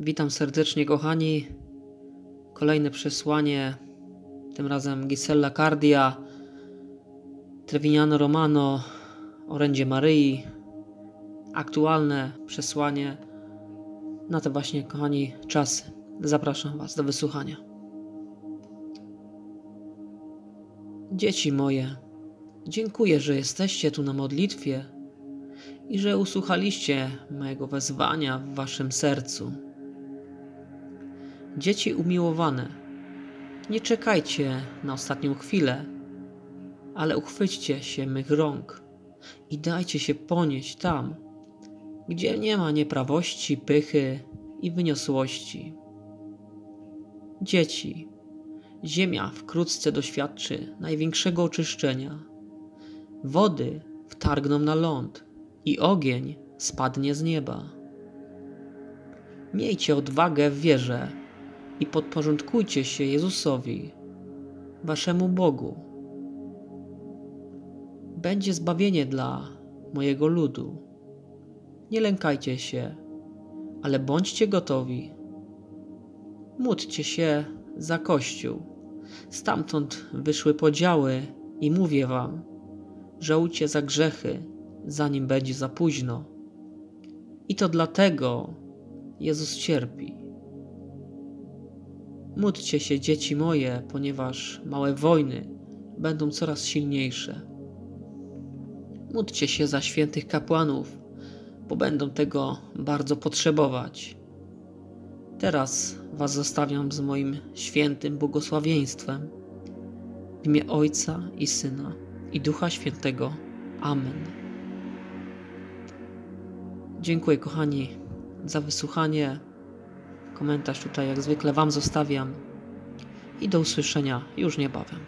Witam serdecznie, kochani. Kolejne przesłanie, tym razem Gisella Cardia, Trevignano Romano, orędzie Maryi. Aktualne przesłanie na te właśnie, kochani, czasy. Zapraszam Was do wysłuchania. Dzieci moje, dziękuję, że jesteście tu na modlitwie i że usłuchaliście mojego wezwania w Waszym sercu. Dzieci umiłowane, nie czekajcie na ostatnią chwilę, ale uchwyćcie się mych rąk i dajcie się ponieść tam, gdzie nie ma nieprawości, pychy i wyniosłości. Dzieci, ziemia wkrótce doświadczy największego oczyszczenia. Wody wtargną na ląd i ogień spadnie z nieba. Miejcie odwagę w wierze i podporządkujcie się Jezusowi, waszemu Bogu. Będzie zbawienie dla mojego ludu. Nie lękajcie się, ale bądźcie gotowi. Módlcie się za Kościół. Stamtąd wyszły podziały i mówię wam, żałujcie za grzechy, zanim będzie za późno. I to dlatego Jezus cierpi. Módlcie się, dzieci moje, ponieważ małe wojny będą coraz silniejsze. Módlcie się za świętych kapłanów, bo będą tego bardzo potrzebować. Teraz Was zostawiam z moim świętym błogosławieństwem. W imię Ojca i Syna i Ducha Świętego. Amen. Dziękuję, kochani, za wysłuchanie. Komentarz tutaj, jak zwykle, Wam zostawiam. I do usłyszenia już niebawem.